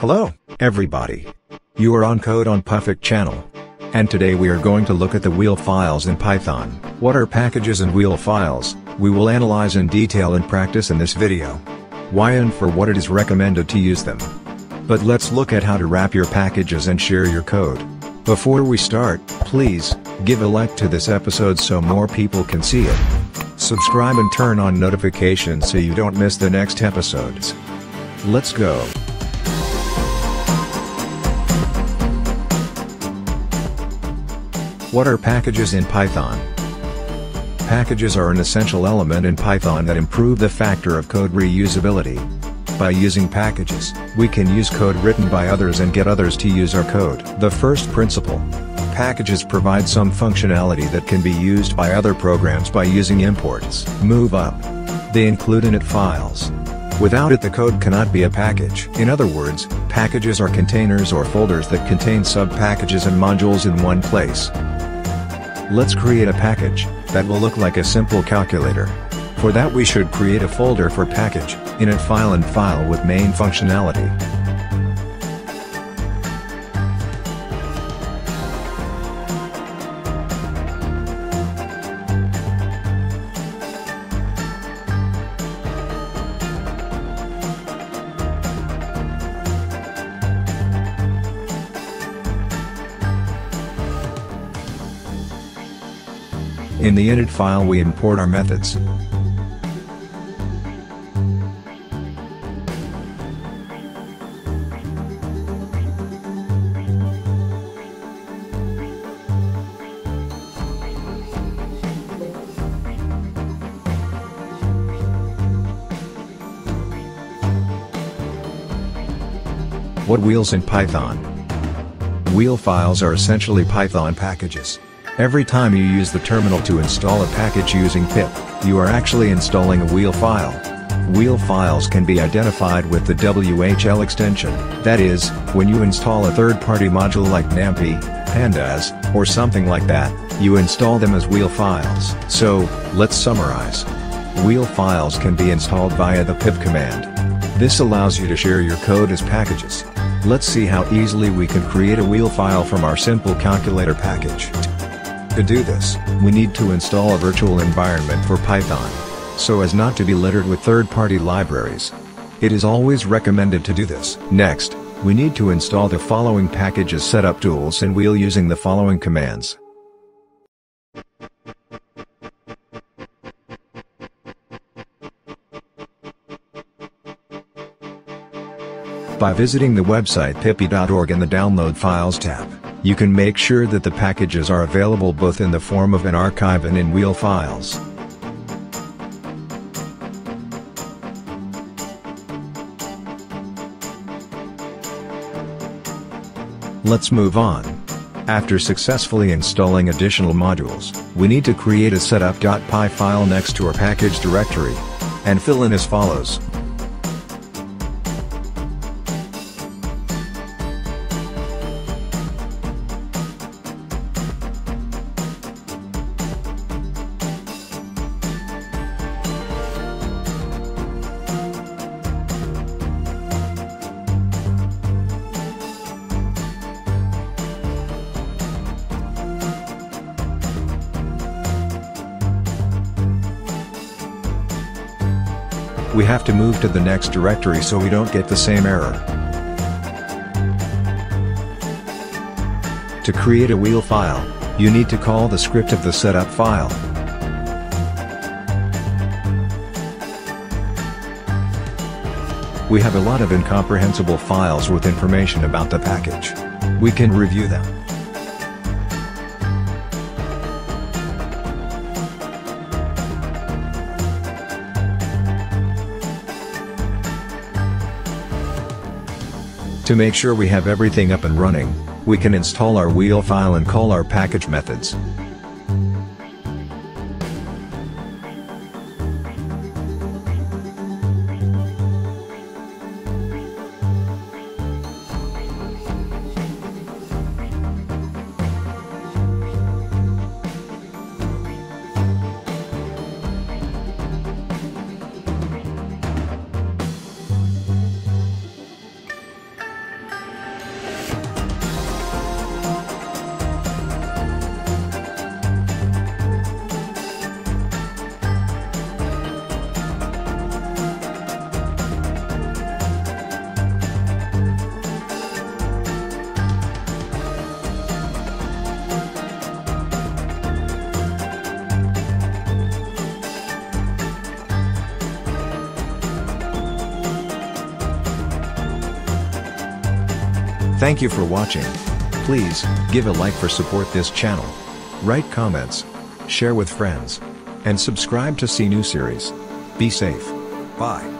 Hello, everybody. You are on Code on Puffic channel. And today we are going to look at the wheel files in Python. What are packages and wheel files? We will analyze in detail and practice in this video. Why and for what it is recommended to use them. But let's look at how to wrap your packages and share your code. Before we start, please, give a like to this episode so more people can see it. Subscribe and turn on notifications so you don't miss the next episodes. Let's go. What are packages in Python? Packages are an essential element in Python that improve the factor of code reusability. By using packages, we can use code written by others and get others to use our code. The first principle. Packages provide some functionality that can be used by other programs by using imports. Move up. They include init files. Without it the code cannot be a package. In other words, packages are containers or folders that contain sub-packages and modules in one place. Let's create a package that will look like a simple calculator. For that we should create a folder for package, init file and file with main functionality. In the init file we import our methods. What wheels in Python? Wheel files are essentially Python packages. Every time you use the terminal to install a package using pip, you are actually installing a wheel file. Wheel files can be identified with the WHL extension, that is, when you install a third-party module like NumPy, Pandas, or something like that, you install them as wheel files. So, let's summarize. Wheel files can be installed via the pip command. This allows you to share your code as packages. Let's see how easily we can create a wheel file from our simple calculator package. To do this, we need to install a virtual environment for Python, so as not to be littered with third-party libraries. It is always recommended to do this. Next, we need to install the following packages setuptools and wheel using the following commands. By visiting the website pypi.org in the Download Files tab, you can make sure that the packages are available both in the form of an archive and in wheel files. Let's move on. After successfully installing additional modules, we need to create a setup.py file next to our package directory. And fill in as follows. We have to move to the next directory so we don't get the same error. To create a wheel file, you need to call the script of the setup file. We have a lot of incomprehensible files with information about the package. We can review them. To make sure we have everything up and running, we can install our wheel file and call our package methods. Thank you for watching. Please, give a like for support this channel. Write comments. Share with friends. And subscribe to see new series. Be safe. Bye.